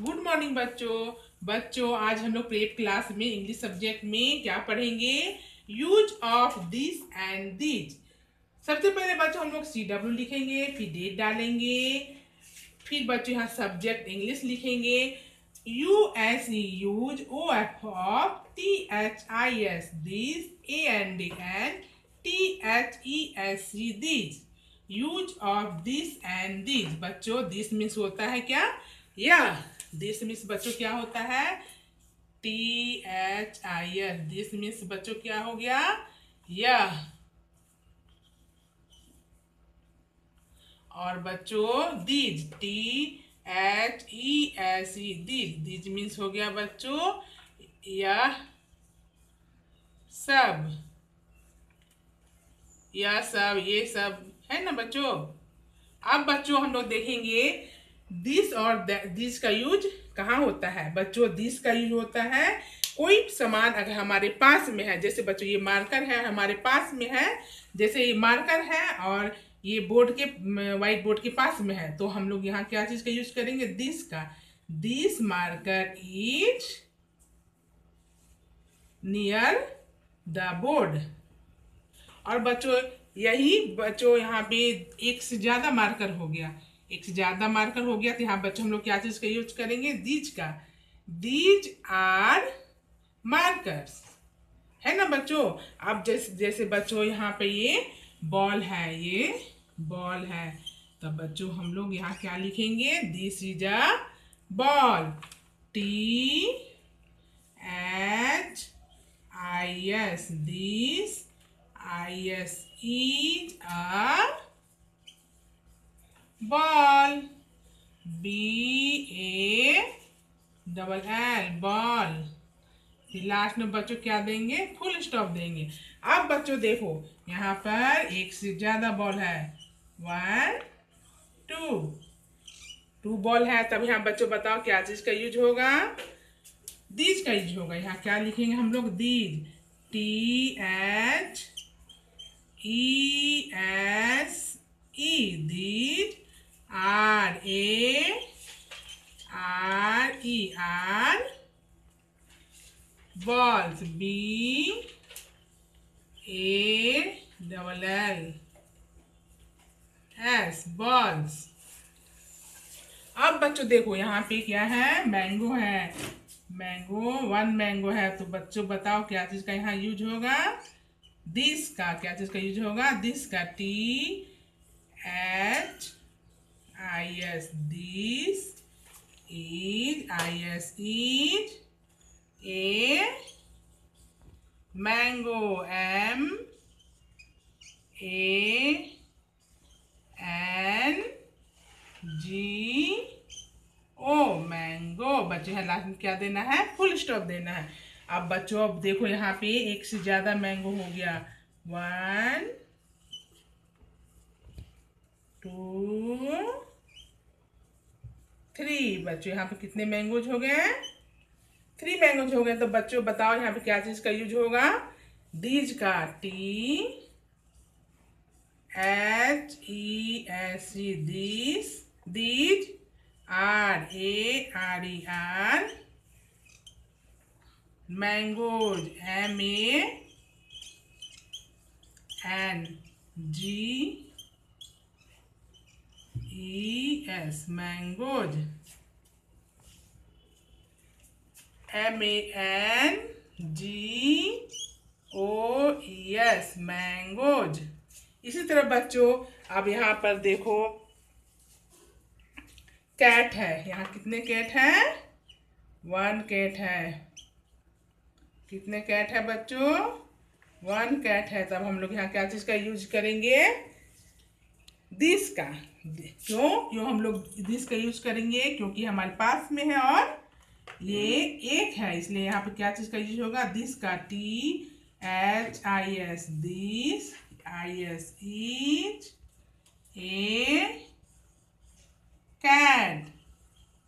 Good morning बच्चों। बच्चों, आज हम लोग प्रेप क्लास में इंग्लिश सब्जेक्ट में क्या पढ़ेंगे? Use of this and these सबसे पहले बच्चों, हम लोग सी डब्ल्यू लिखेंगे, फिर डेट डालेंगे, फिर बच्चों यहाँ सब्जेक्ट इंग्लिश लिखेंगे। U S use O F of T H I S this A N D N T H E S C this use of this and these बच्चों this means होता है क्या? या दिस मीन्स बच्चों क्या होता है? T H I S this means बच्चों क्या हो गया? यह। और बच्चों, these. T H E S E. These. These means हो गया बच्चों, यह। सब। यह सब, ये सब। है ना बच्चों? अब बच्चों हम लोग देखेंगे दिस और दिस का यूज़ कहाँ होता है? बच्चों दिस का यूज़ होता है, कोई सामान अगर हमारे पास में है, जैसे बच्चों, ये मार्कर है, हमारे पास में है, जैसे ये मार्कर है और ये बोर्ड के व्हाइट बोर्ड के पास में है तो हम लोग यहाँ क्या चीज़ का यूज़ करेंगे? दिस का। This marker is near the board और बच्चों, यही बच्चों यहाँ पे एक से ज़्यादा मार्कर हो गया। एक से ज़्यादा मार्कर हो गया तो यहाँ बच्चों हम लोग क्या चीज़ का यूज़ करेंगे? दीज का। दीज आर मार्कर्स है ना बच्चों? अब जैसे जैसे बच्चों यहाँ पे ये बॉल है, ये बॉल है। तब बच्चों हम लोग यहाँ क्या लिखेंगे? This is a ball T H I S this I S is a ball B A double L ball last में बच्चों क्या देंगे? फुल स्टॉप देंगे। अब बच्चों देखो, यहाँ पर एक से ज़्यादा बॉल है। वन टू टू बॉल है, तब यहाँ बच्चों बताओ क्या चीज़ का यूज़ होगा? दीज का यूज़ होगा। यहाँ क्या लिखेंगे हम लोग? These T H E S E these are A R E are balls b double l. S balls. अब बच्चों देखो यहाँ पे क्या है? मैंगो है। मैंगो वन मैंगो है। तो बच्चों बताओ क्या चीज़ का यहाँ यूज़ होगा? दिस का क्या चीज़ का यूज़ होगा? दिस का T H I S this is I S is A mango M A N G O. Mango बच्चे, यहाँ लास्ट में क्या देना है? फुल स्टॉप देना है। अब बच्चों, अब देखो यहाँ पे एक से ज़्यादा मैंगो हो गया। वन टू थ्री बच्चों, यहाँ पे कितने मैंगोज हो गए थ्री मैंगोज हो गए तो बच्चों बताओ यहाँ पे क्या चीज़ का यूज़ होगा? डीज का T H E S C these these are A R E are mangoes M A N G E S mangoes M A N G O S mangoes इसी तरह बच्चों अब यहाँ पर देखो कैट है। यहाँ कितने कैट है? वन कैट है। कितने कैट है बच्चों? वन कैट है। तब हम लोग यहाँ क्या चीज़ का यूज़ करेंगे? दिस का। क्यों? क्यों हम लोग दिस का यूज़ करेंगे? क्योंकि हमारे पास में है और ये एक है, इसलिए यहाँ पे क्या चीज़ का यूज़ होगा? दिस का T H I S this I S is a cat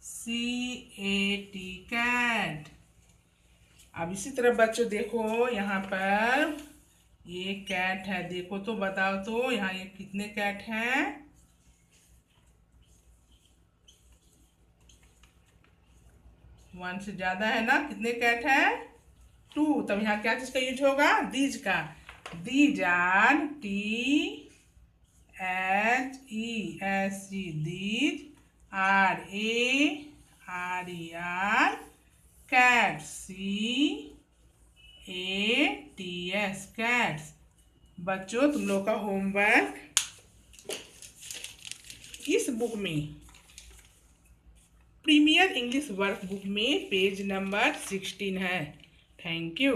C A T cat अब इसी तरह बच्चों देखो, यहाँ पर ये कैट है, देखो तो बताओ तो यहाँ ये कितने कैट हैं? वन से ज़्यादा है ना? कितने कैट है? टू। तब यहाँ क्या चीज़ का यूज़ होगा? दीज का। These are T H E. S C these are A. R E are. Cat C. A T S. Cats. बच्चों, तुम लोग का होमवर्क इस बुक में प्रीमियर इंग्लिश वर्क बुक में पेज नंबर सिक्सटीन है। Thank you